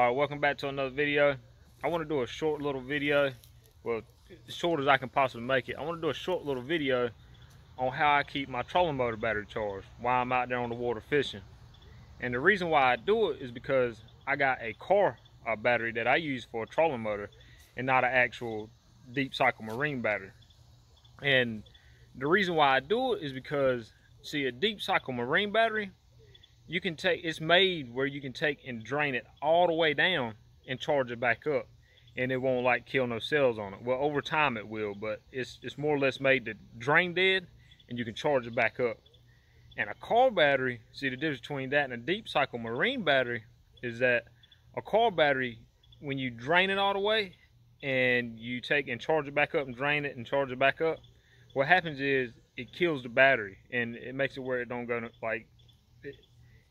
Alright, welcome back to another video. I want to do a short little video, well, as short as I can possibly make it. I want to do a short little video on how I keep my trolling motor battery charged while I'm out there on the water fishing. And the reason why I do it is because I got a car uh, battery that I use for a trolling motor and not an actual deep cycle marine battery. And the reason why I do it is because, see, a deep cycle marine battery, you can take, it's made where you can take and drain it all the way down and charge it back up. And it won't like kill no cells on it. Well, over time it will, but it's, it's more or less made to drain dead and you can charge it back up. And a car battery, see the difference between that and a deep cycle marine battery is that a car battery, when you drain it all the way and you take and charge it back up and drain it and charge it back up, what happens is it kills the battery and it makes it where it don't go like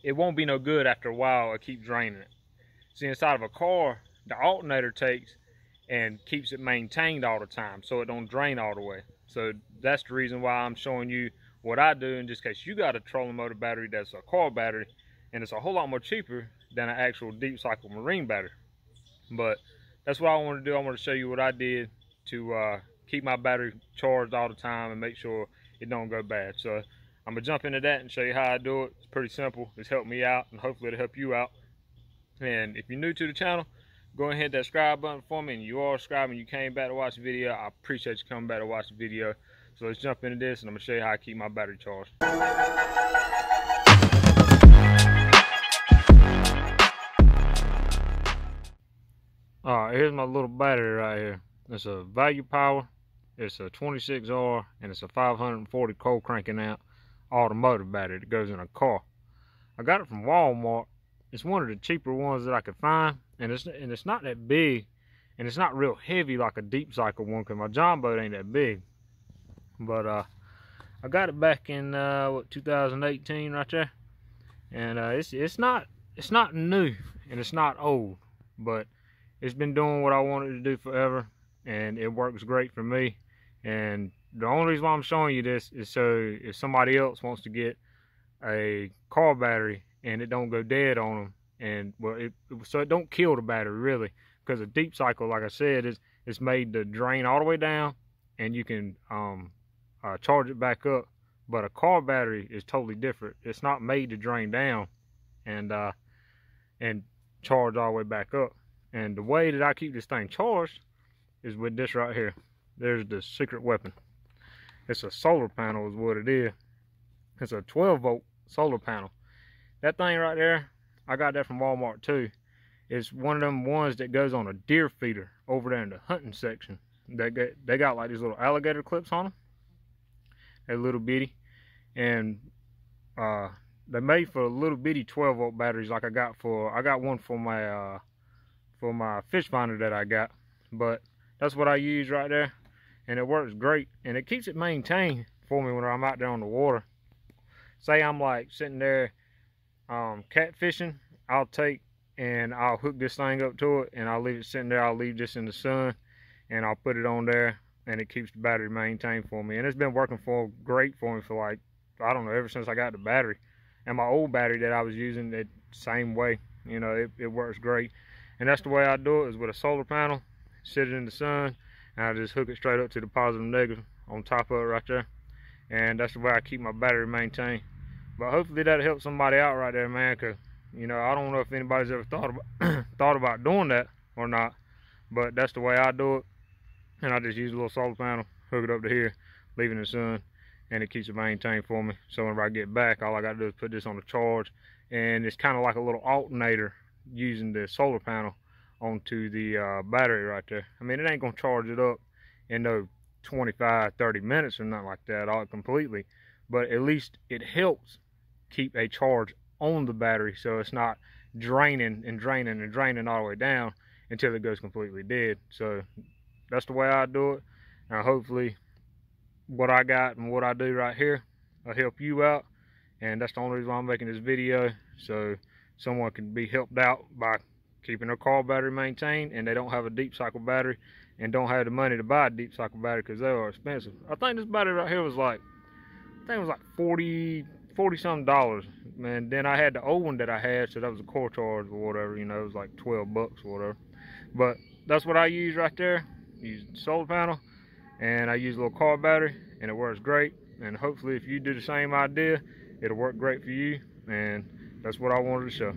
it won't be no good after a while. I keep draining it. See, inside of a car, the alternator takes and keeps it maintained all the time so it don't drain all the way. So that's the reason why I'm showing you what I do in just case you got a trolling motor battery that's a car battery and it's a whole lot more cheaper than an actual deep cycle marine battery. But that's what I want to do. I want to show you what I did to uh, keep my battery charged all the time and make sure it don't go bad. So I'm gonna jump into that and show you how I do it. It's pretty simple. It's helped me out and hopefully it'll help you out. And if you're new to the channel, go ahead and hit that subscribe button for me and you are subscribing you came back to watch the video i appreciate you coming back to watch the video so let's jump into this and i'm gonna show you how i keep my battery charged all right here's my little battery right here it's a value power it's a 26r and it's a 540 cold cranking amp automotive battery that goes in a car. I got it from walmart. It's one of the cheaper ones that i could find and it's and it's not that big and it's not real heavy like a deep cycle one because my john boat ain't that big. But uh i got it back in uh what 2018 right there. And uh it's it's not it's not new and it's not old but it's been doing what i wanted to do forever and it works great for me. And the only reason why i'm showing you this is so if somebody else wants to get a car battery and it don't go dead on them and well it, so it don't kill the battery really because a deep cycle like i said is it's made to drain all the way down and you can um, uh, charge it back up but a car battery is totally different. It's not made to drain down and uh, and charge all the way back up. And the way that i keep this thing charged is with this right here. There's the secret weapon it's a solar panel is what it is it's a 12 volt solar panel that thing right there I got that from Walmart too. It's one of them ones that goes on a deer feeder over there in the hunting section. They got, they got like these little alligator clips on them. They're little bitty. And uh, they made for little bitty 12 volt batteries like I got for, I got one for my, uh, for my fish finder that I got. But that's what I use right there. And it works great. And it keeps it maintained for me when I'm out there on the water. Say I'm like sitting there um, catfishing, I'll take and I'll hook this thing up to it and I'll leave it sitting there. I'll leave this in the sun and I'll put it on there and it keeps the battery maintained for me. And it's been working for great for me for like, I don't know, ever since I got the battery. And my old battery that I was using, it same way, you know, it, it works great. And that's the way I do it is with a solar panel, sit it in the sun, and I just hook it straight up to the positive negative on top of it right there. And that's the way I keep my battery maintained. But hopefully that helps somebody out right there, man. Cause you know I don't know if anybody's ever thought about thought about doing that or not. But that's the way I do it. And I just use a little solar panel, hook it up to here, in the sun, and it keeps it maintained for me. So whenever I get back, all I got to do is put this on the charge, and it's kind of like a little alternator using the solar panel onto the uh, battery right there. I mean, it ain't gonna charge it up in no 25, 30 minutes or nothing like that, all completely. But at least it helps keep a charge on the battery so it's not draining and draining and draining all the way down until it goes completely dead. So that's the way I do it. Now hopefully what I got and what I do right here will help you out. And that's the only reason why I'm making this video. So someone can be helped out by keeping their car battery maintained and they don't have a deep cycle battery and don't have the money to buy a deep cycle battery because they are expensive. I think this battery right here was like, I think it was like 40, 40 some dollars. Man, then I had the old one that I had, so that was a core charge or whatever, you know, it was like 12 bucks or whatever. But that's what I use right there. Use solar panel and I use a little car battery and it works great. And hopefully if you do the same idea, it'll work great for you. And that's what I wanted to show.